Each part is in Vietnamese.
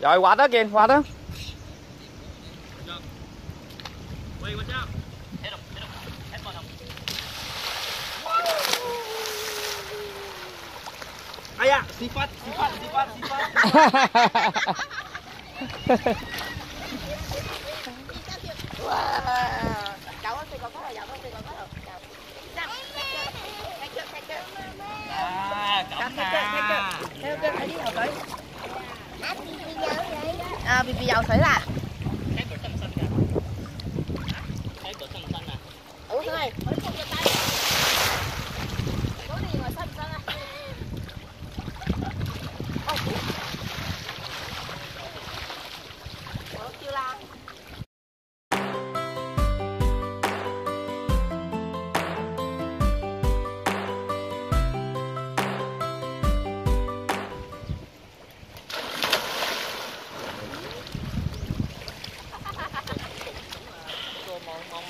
Rồi qua đó kìa, qua đó. ai à? Sifat sifat sifat sifat Cậu ơi, thì À, bị bị dầu 水啦。thấy cửa xanh xanh kìa thấy cửa xanh xanh nè Ủa thôi, thổi cùng cho tay. Có gì ngồi xanh à? Ủa, chưa la.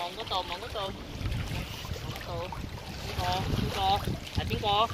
Mòn có tôm mòn có tôm. Mòn có tôm. Tiếng co tiếng co à tiếng co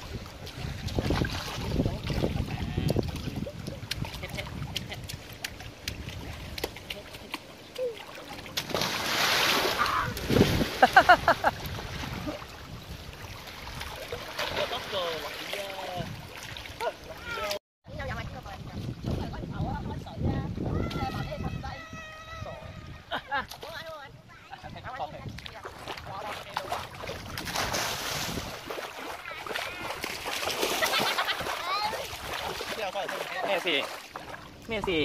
แม่สี่แม่สี่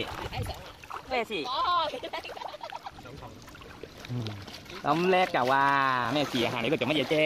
แม่ยสิต้องแรกกะว่าแม่สี่าหารนี้ก็จะไม่เยอะแจ้